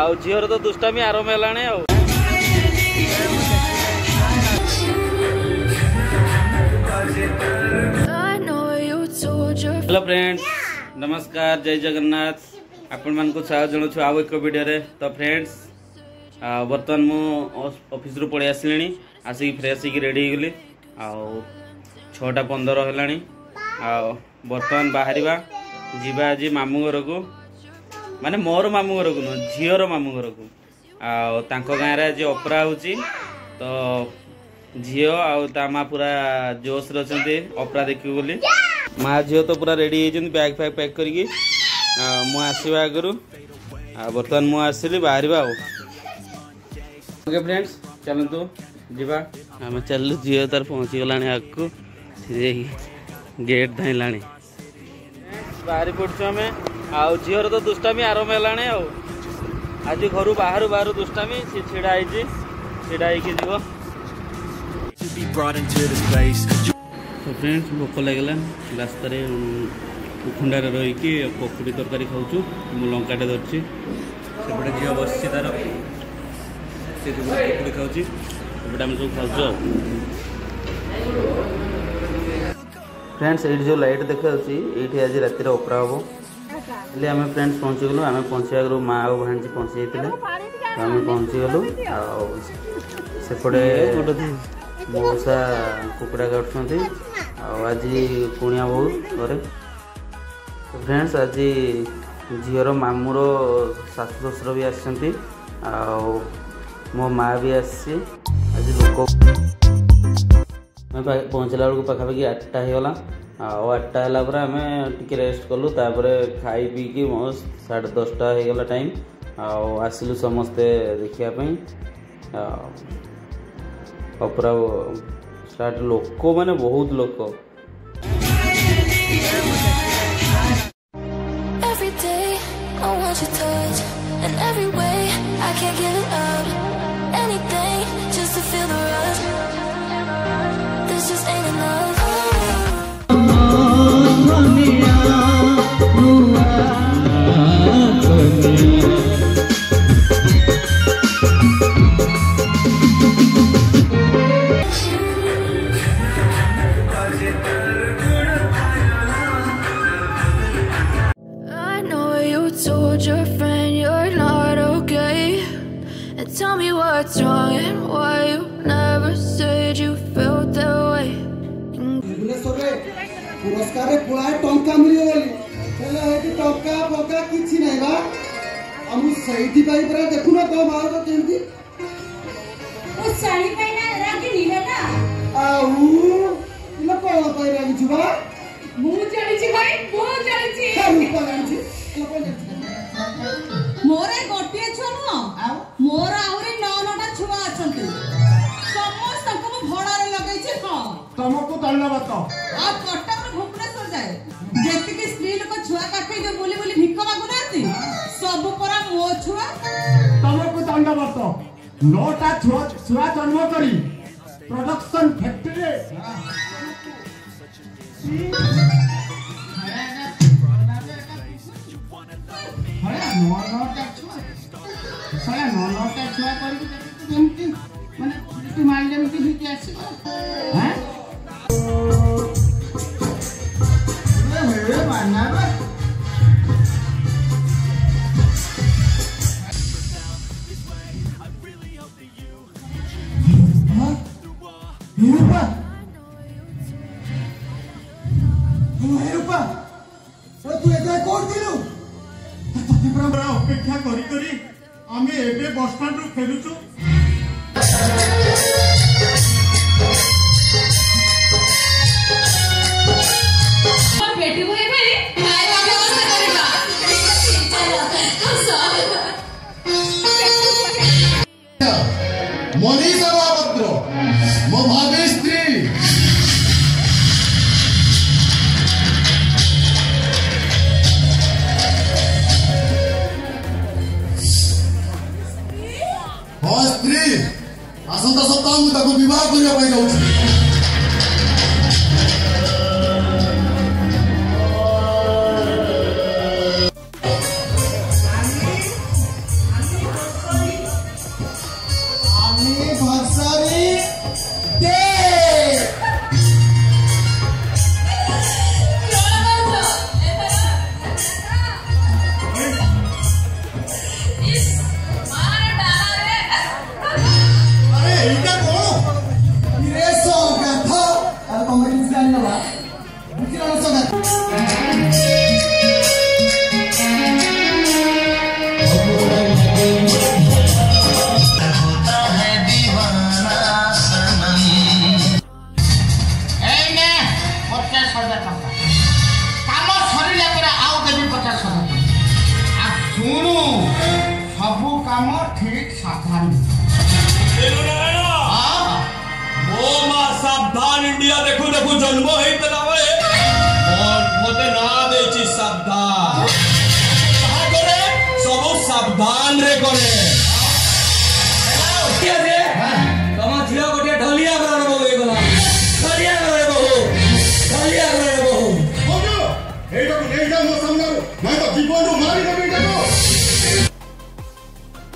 ଆଉ ଝିଅର ତ ଦୁଷ୍ଟାମି ଆରମ୍ଭ ହେଲାଣି ଆଉ ହ୍ୟାଲୋ ଫ୍ରେଣ୍ଡ ନମସ୍କାର ଜୟ ଜଗନ୍ନାଥ ଆପଣମାନଙ୍କୁ ସ୍ୱାଗତ ଜଣାଉଛୁ ଆଉ ଏକ ଭିଡ଼ିଓରେ ତ ଫ୍ରେଣ୍ଡସ୍ ବର୍ତ୍ତମାନ ମୁଁ ଅଫିସରୁ ପଳେଇ ଆସିଲିଣି ଆସିକି ଫ୍ରେଶ୍ ହେଇକି ରେଡ଼ି ହେଇଗଲି ଆଉ ଛଅଟା ପନ୍ଦର ହେଲାଣି ଆଉ ବର୍ତ୍ତମାନ ବାହାରିବା ଯିବା ଆଜି ମାମୁଁ ଘରକୁ ମାନେ ମୋର ମାମୁଁ ଘରକୁ ନୁହଁ ଝିଅର ମାମୁଁ ଘରକୁ ଆଉ ତାଙ୍କ ଗାଁରେ ଆଜି ଅପରା ହେଉଛି ତ ଝିଅ ଆଉ ତା ମା ପୁରା ଜୋସ୍ରେ ଅଛନ୍ତି ଅପରା ଦେଖିବୁ ବୋଲି ମା ଝିଅ ତ ପୁରା ରେଡ଼ି ହେଇଛନ୍ତି ବ୍ୟାଗ୍ ଫ୍ୟାଗ୍ ପ୍ୟାକ୍ କରିକି ମୁଁ ଆସିବା ଆଗରୁ ଆଉ ବର୍ତ୍ତମାନ ମୁଁ ଆସିଲି ବାହାରିବା ଆଉ ଓକେ ଫ୍ରେଣ୍ଡସ୍ ଚାଲନ୍ତୁ ଯିବା ଆମେ ଚାଲିଲୁ ଝିଅ ତାର ପହଞ୍ଚିଗଲାଣି ଆଗକୁ ଯାଇକି ଗେଟ୍ ଧାଇଁଲାଣି ବାହାରି ପଡ଼ୁଛୁ ଆମେ ଆଉ ଝିଅର ତ ଦୁଷ୍ଟାମି ଆରମ୍ଭ ହେଲାଣି ଆଉ ଆଜି ଘରୁ ବାହାରୁ ବାହାରୁ ଦୁଷ୍ଟାମି ସେ ଛିଡ଼ା ହେଇଛି ଛିଡ଼ା ହେଇକି ଯିବ ଫ୍ରେଣ୍ଡସ୍ ଭୋକ ଲାଗିଲା ରାସ୍ତାରେ ଉଖୁଣ୍ଡାରେ ରହିକି ପକୁଡ଼ି ତରକାରୀ ଖାଉଛୁ ମୁଁ ଲଙ୍କାଟେ ଧରିଛି ସେପଟେ ଝିଅ ବସିଛି ତାର ସେ ଦୁଗୁଡ଼ା ପକୁଡ଼ି ଖାଉଛି ଏପଟେ ଆମେ ସବୁ ଖାଉଛୁ ଆଉ ଫ୍ରେଣ୍ଡସ୍ ଏଇଠି ଯେଉଁ ଲାଇଟ୍ ଦେଖାଯାଉଛି ଏଇଠି ଆଜି ରାତିରେ ଅପରା ହେବ ହେଲେ ଆମେ ଫ୍ରେଣ୍ଡସ୍ ପହଞ୍ଚିଗଲୁ ଆମେ ପହଞ୍ଚିବା ଆଗରୁ ମାଆ ଆଉ ଭାଣିଜି ପହଞ୍ଚି ଯାଇଥିଲେ ଆମେ ପହଞ୍ଚିଗଲୁ ଆଉ ସେପଟେ ମଉସା କୁକୁଡ଼ା କାଟୁଛନ୍ତି ଆଉ ଆଜି କୁଣିଆ ବୋଉ ଘରେ ଫ୍ରେଣ୍ଡସ୍ ଆଜି ଝିଅର ମାମୁଁର ଶାଶୁ ଶ୍ୱଶୁର ବି ଆସିଛନ୍ତି ଆଉ ମୋ ମାଆ ବି ଆସିଛି ଆଜି ଲୋକ ଆମେ ପହଞ୍ଚିଲା ବେଳକୁ ପାଖାପାଖି ଆଠଟା ହେଇଗଲା ଆଉ ଆଠଟା ହେଲା ପରେ ଆମେ ଟିକେ ରେଷ୍ଟ କଲୁ ତାପରେ ଖାଇ ପିଇକି ମସ୍ତ ସାଢ଼େ ଦଶଟା ହେଇଗଲା ଟାଇମ୍ ଆଉ ଆସିଲୁ ସମସ୍ତେ ଦେଖିବା ପାଇଁ ଅପରା ଷ୍ଟାର୍ଟ ଲୋକମାନେ ବହୁତ ଲୋକ Every day I want your touch, and every way I can't get ଭୁବନେଶ୍ୱରରେ ପୁରସ୍କାରରେ ପୁଳାଏ ଟଙ୍କା ମିଳିଗଲି ହେଲେ ଏଠି ଟଙ୍କା ପକା କିଛି ନାହିଁ ବା ଆଉ ମୁଁ ସେଇଥିପାଇଁ ପୁରା ଦେଖୁନ ତୋ ଭାରତ କେମିତି ଆଉ ଇଲୋ କଣ ପାଇଁ ରାଗିଛୁ ବା ମୁଁ ଜାଣିଛି ଭାଇ ମୁଁ ଜାଣିଛି ରୂପା ଜାଣିଛି ଲୋକ ଜାଣିଛି ଦଣ୍ଡ ବର୍ଷ ନଅଟା ଛୁଆ ଜନ୍ମ କରି ପ୍ରଡକ୍ସନ ଫ୍ୟାକ୍ଟ୍ରିରେ ନଅଟା ଛୁଆ କରିକି ମାନେ ମାରିଲେ ଏମିତି ହେଇକି ଆସିବ ମେହେରୁପା ତୁ ଏଯାଏ କୋଉଠି ଥିଲୁ ତତେ ପୁରା ଅପେକ୍ଷା କରି କରି ଆମେ ଏବେ ବସଷ୍ଟାଣ୍ଡରୁ ଫେରୁଛୁ Assunta soltando, tá combinado, minha né, pai gaúcha. আমার ঠিক সাবধান সাবধান ইন্ডিয়া দেখো দেখো জন্ম হইতে যাবে না দেছি সাবধান সব সাবধান রে করে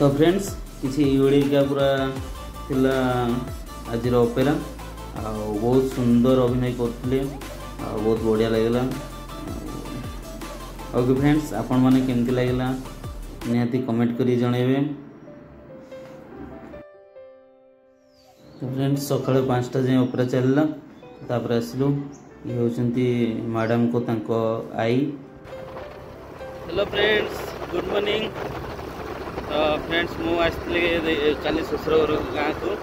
ତ ଫ୍ରେଣ୍ଡସ୍ କିଛି ଏଗୁଡ଼ିକା ପୁରା ଥିଲା ଆଜିର ଅପେରା ଆଉ ବହୁତ ସୁନ୍ଦର ଅଭିନୟ କରୁଥିଲେ ଆଉ ବହୁତ ବଢ଼ିଆ ଲାଗିଲା ଓକେ ଫ୍ରେଣ୍ଡସ୍ ଆପଣମାନେ କେମିତି ଲାଗିଲା ନିହାତି କମେଣ୍ଟ କରି ଜଣାଇବେ ଫ୍ରେଣ୍ଡସ୍ ସକାଳ ପାଞ୍ଚଟା ଯାଏଁ ଅପେରା ଚାଲିଲା ତାପରେ ଆସିଲୁ ଇଏ ହେଉଛନ୍ତି ମ୍ୟାଡ଼ାମ୍ଙ୍କ ତାଙ୍କ ଆଇ ହ୍ୟାଲୋ ଫ୍ରେଣ୍ଡସ୍ ଗୁଡ଼୍ ମର୍ଣ୍ଣିଂ तो फ्रेंड्स मुझे चाली श्वशुर घर गाँ को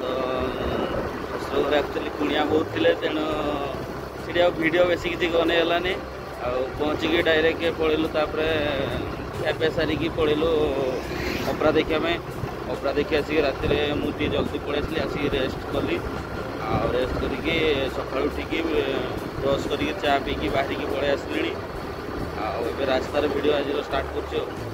तो श्वशुर घर एक्चुअली कुणिया बहुत थे तेणु सीढ़ी आज भिड बेस किसी बनानी आँचिक डायरेक्ट पड़ेलु तापर खाइबा सारिकी पड़ेलु अपरा देखापी अपरा देखी आसिक रात मुझे जल्दी पड़े आसिक रेस्ट कली आस्ट कर सका उठिक ब्रश करके चा पी बाहर पड़े आस रास्तार भिड आज स्टार्ट कर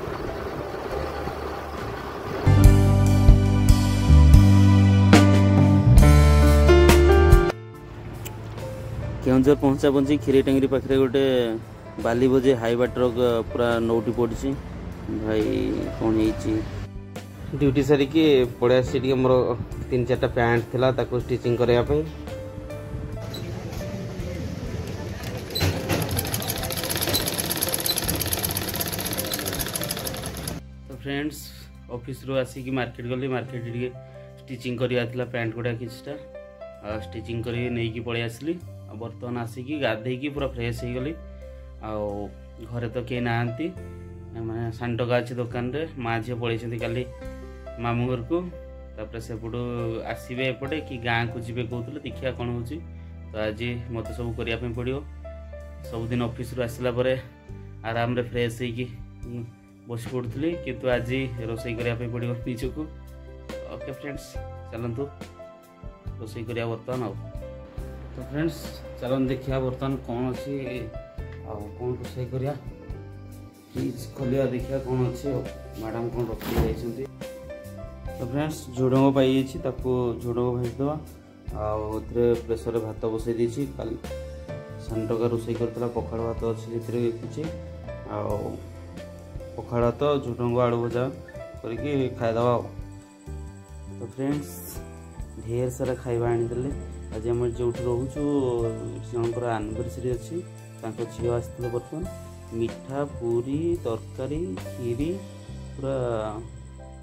କେଉଁଝର ପହଞ୍ଚା ପହଞ୍ଚି କ୍ଷୀରିଟାଙ୍ଗିରି ପାଖରେ ଗୋଟେ ବାଲିବୋଜି ହାଇବା ଟ୍ରକ୍ ପୁରା ନଉଟି ପଡ଼ିଛି ଭାଇ କ'ଣ ହେଇଛି ଡ୍ୟୁଟି ସାରିକି ପଳେଇ ଆସିଛି ଟିକେ ମୋର ତିନି ଚାରିଟା ପ୍ୟାଣ୍ଟ ଥିଲା ତାକୁ ଷ୍ଟିଚିଂ କରିବା ପାଇଁ ଫ୍ରେଣ୍ଡସ୍ ଅଫିସରୁ ଆସିକି ମାର୍କେଟ ଗଲି ମାର୍କେଟ ଟିକେ ଷ୍ଟିଚିଂ କରିବା ଥିଲା ପ୍ୟାଣ୍ଟ ଗୁଡ଼ା କିଛିଟା ଷ୍ଟିଚିଂ କରିକି ନେଇକି ପଳେଇ ଆସିଲି ବର୍ତ୍ତମାନ ଆସିକି ଗାଧେଇକି ପୁରା ଫ୍ରେଶ୍ ହେଇଗଲି ଆଉ ଘରେ ତ କେହି ନାହାନ୍ତି ମାନେ ସାଣ୍ଟକା ଅଛି ଦୋକାନରେ ମା ଝିଅ ପଳେଇଛନ୍ତି କାଲି ମାମୁଁ ଘରକୁ ତାପରେ ସେପଟୁ ଆସିବେ ଏପଟେ କି ଗାଁକୁ ଯିବେ କହୁଥିଲେ ଦେଖିବା କ'ଣ ହେଉଛି ତ ଆଜି ମୋତେ ସବୁ କରିବା ପାଇଁ ପଡ଼ିବ ସବୁଦିନ ଅଫିସରୁ ଆସିଲା ପରେ ଆରାମରେ ଫ୍ରେଶ୍ ହେଇକି ବସି ପଡ଼ୁଥିଲି କିନ୍ତୁ ଆଜି ରୋଷେଇ କରିବା ପାଇଁ ପଡ଼ିବ ନିଜକୁ ଓକେ ଫ୍ରେଣ୍ଡସ୍ ଚାଲନ୍ତୁ ରୋଷେଇ କରିବା ବର୍ତ୍ତମାନ ଆଉ तो फ्रेंड्स ଚାଲନ୍ତୁ ଦେଖିବା ବର୍ତ୍ତମାନ କ'ଣ ଅଛି ଆଉ କ'ଣ ରୋଷେଇ କରିବା ଫ୍ରିଜ୍ ଖୋଲିବା ଦେଖିବା କ'ଣ ଅଛି ଆଉ ମ୍ୟାଡ଼ାମ୍ କ'ଣ ରଖି ଯାଇଛନ୍ତି ତ ଫ୍ରେଣ୍ଡସ୍ ଝୁଡ଼ଙ୍ଗ ପାଇଯାଇଛି ତାକୁ ଝୁଡ଼ଙ୍ଗ ଭାଜିଦେବା ଆଉ ଏଥିରେ ପ୍ରେସର୍ରେ ଭାତ ବସାଇ ଦେଇଛି କାଲି ସାନଟକା ରୋଷେଇ କରିଥିଲା ପଖାଳ ଭାତ ଅଛି ସେଥିରେ କିଛି ଆଉ ପଖାଳ ଭାତ ଝୁଡ଼ଙ୍ଗ ଆଳୁ ଭଜା କରିକି ଖାଇଦେବା ଆଉ ତ ଫ୍ରେଣ୍ଡସ୍ ଢେର ସାରା ଖାଇବା ଆଣିଦେଲେ आज आम जो रोचु जनकर आनिवर्सरी अच्छी झील आसते बर्तमान मीठा पूरी तरकारी खीरी पूरा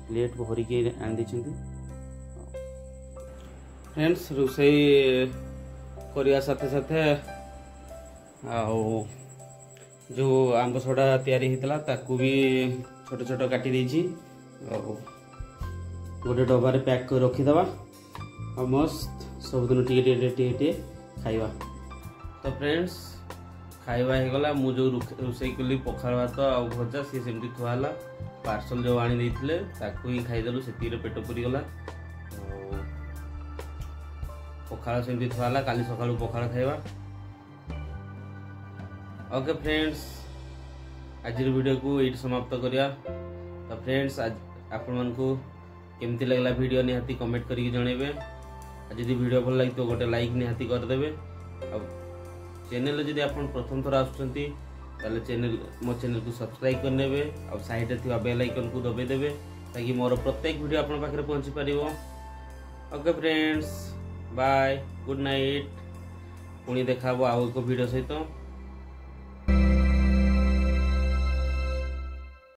प्लेट भरिक आनी फ्रेंड्स रोसे साथे साथे आओ जो आंब सोडा तैयारी होता भी छोट छोट का गोटे डबारे पैक कर रखीदा मस्त सबुदिन खाइबा तो फ्रेंड्स खाइबा मुझे रोसे कल पखाड़ भात आजा सी सेम थुआला पार्सल जो आनी ही खाईदल से पेट पूरीगला पखाड़ सेम थुआला का सका पखाड़ खाइबा ओके फ्रेंड्स आज भिड को ये समाप्त करवा तो फ्रेंड्स आपण मन केमती लगला वीडियो निहाती कमेंट करके जनइबे जी भिड भल लगे तो गोटे लाइक निहती करदे चेल जी आप प्रथम थर आस चेल मो चेल को सब्सक्राइब करे सैड बेल आइकन को देवे ताकि मोर प्रत्येक भिड आपखे पहुँची पार okay friends bye good night पुणी देखा आउ एक भिड सहित